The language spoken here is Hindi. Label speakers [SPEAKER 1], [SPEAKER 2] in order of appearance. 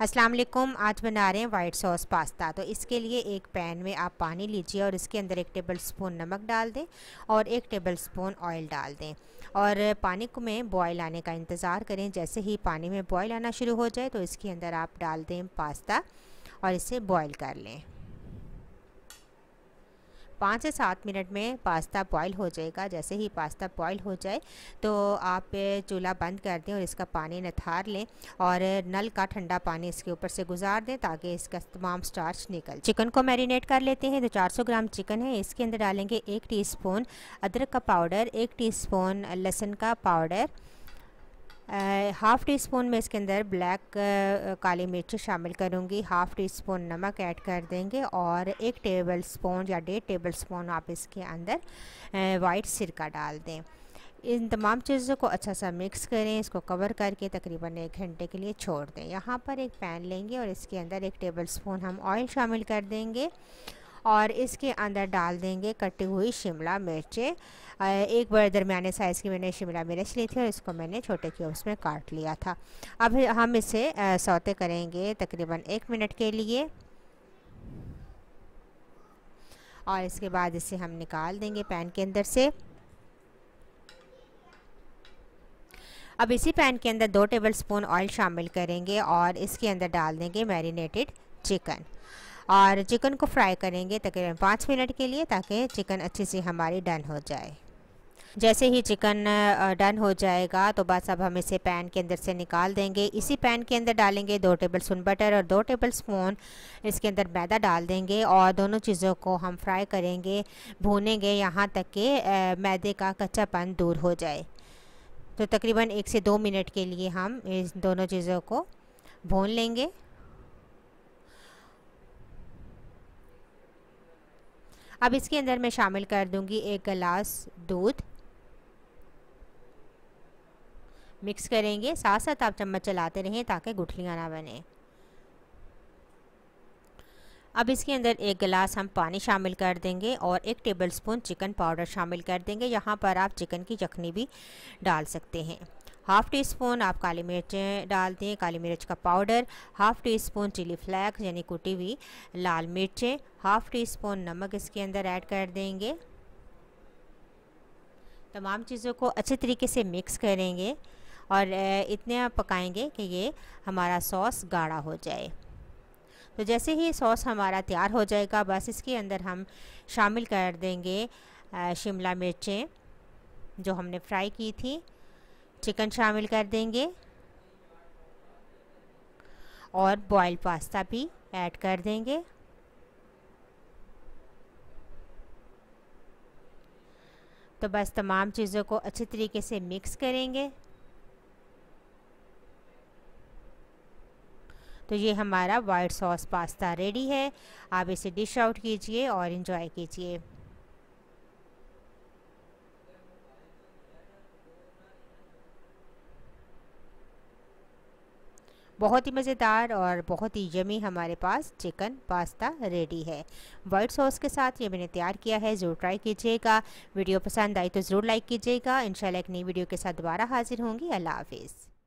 [SPEAKER 1] अस्सलाम वालेकुम आज बना रहे हैं वाइट सॉस पास्ता तो इसके लिए एक पैन में आप पानी लीजिए और इसके अंदर एक टेबल स्पून नमक डाल दें और एक टेबल स्पून ऑयल डाल दें। और पानी को में बॉयल आने का इंतज़ार करें। जैसे ही पानी में बॉयल आना शुरू हो जाए तो इसके अंदर आप डाल दें पास्ता और इसे बॉयल कर लें। पाँच से सात मिनट में पास्ता बॉयल हो जाएगा। जैसे ही पास्ता बॉयल हो जाए तो आप चूल्हा बंद कर दें और इसका पानी नथार लें और नल का ठंडा पानी इसके ऊपर से गुजार दें ताकि इसका तमाम स्टार्च निकल चिकन को मैरिनेट कर लेते हैं। तो 400 ग्राम चिकन है, इसके अंदर डालेंगे एक टीस्पून अदरक का पाउडर, एक टीस्पून लहसुन का पाउडर हाफ़ टी स्पून में इसके अंदर ब्लैक काली मिर्च शामिल करूँगी। हाफ़ टी स्पून नमक ऐड कर देंगे और एक टेबल स्पून या डेढ़ टेबल स्पून आप इसके अंदर वाइट सिरका डाल दें। इन तमाम चीज़ों को अच्छा सा मिक्स करें, इसको कवर करके तकरीबन एक घंटे के लिए छोड़ दें। यहाँ पर एक पैन लेंगे और इसके अंदर एक टेबल स्पून हम ऑयल शामिल कर देंगे। और इसके अंदर डाल देंगे कटी हुई शिमला मिर्चें। एक बड़े दरमियाने साइज़ की मैंने शिमला मिर्च ली थी और इसको मैंने छोटे क्यूब्स में काट लिया था। अब हम इसे सौते करेंगे तकरीबन एक मिनट के लिए। और इसके बाद इसे हम निकाल देंगे पैन के अंदर से। अब इसी पैन के अंदर दो टेबल स्पून ऑयल शामिल करेंगे और इसके अंदर डाल देंगे मैरिनेटेड चिकन और चिकन को फ्राई करेंगे तकरीबन पाँच मिनट के लिए ताकि चिकन अच्छे से हमारी डन हो जाए। जैसे ही चिकन डन हो जाएगा तो बस अब हम इसे पैन के अंदर से निकाल देंगे। इसी पैन के अंदर डालेंगे दो टेबल स्पून बटर और दो टेबल स्पून इसके अंदर मैदा डाल देंगे और दोनों चीज़ों को हम फ्राई करेंगे, भूनेंगे यहाँ तक कि मैदे का कच्चापन दूर हो जाए। तो तकरीबन एक से दो मिनट के लिए हम इस दोनों चीज़ों को भून लेंगे। अब इसके अंदर मैं शामिल कर दूँगी एक गिलास दूध। मिक्स करेंगे साथ साथ आप चम्मच चलाते रहें ताकि गुठलियाँ ना बने। अब इसके अंदर एक गिलास हम पानी शामिल कर देंगे और एक टेबलस्पून चिकन पाउडर शामिल कर देंगे। यहाँ पर आप चिकन की चखनी भी डाल सकते हैं। हाफ़ टी स्पून आप काली मिर्चें डाल दें, काली मिर्च का powder, half teaspoon chilli flakes, यानी कुटी हुई लाल मिर्चें, हाफ़ टी स्पून नमक इसके अंदर ऐड कर देंगे। तमाम चीज़ों को अच्छे तरीके से मिक्स करेंगे और इतने पकाएँगे कि ये हमारा सॉस गाढ़ा हो जाए। तो जैसे ही सॉस हमारा तैयार हो जाएगा, बस इसके अंदर हम शामिल कर देंगे शिमला मिर्चें जो हमने फ्राई की थी। चिकन शामिल कर देंगे। और बॉयल पास्ता भी ऐड कर देंगे। तो बस तमाम चीज़ों को अच्छे तरीके से मिक्स करेंगे। तो ये हमारा वाइट सॉस पास्ता रेडी है। आप इसे डिश आउट कीजिए और इन्जॉय कीजिए। बहुत ही मज़ेदार और बहुत ही यमी हमारे पास चिकन पास्ता रेडी है। वाइट सॉस के साथ ये मैंने तैयार किया है, ज़रूर ट्राई कीजिएगा। वीडियो पसंद आई तो ज़रूर लाइक कीजिएगा। इंशाल्लाह एक नई वीडियो के साथ दोबारा हाजिर होंगी। अल्लाह हाफिज़।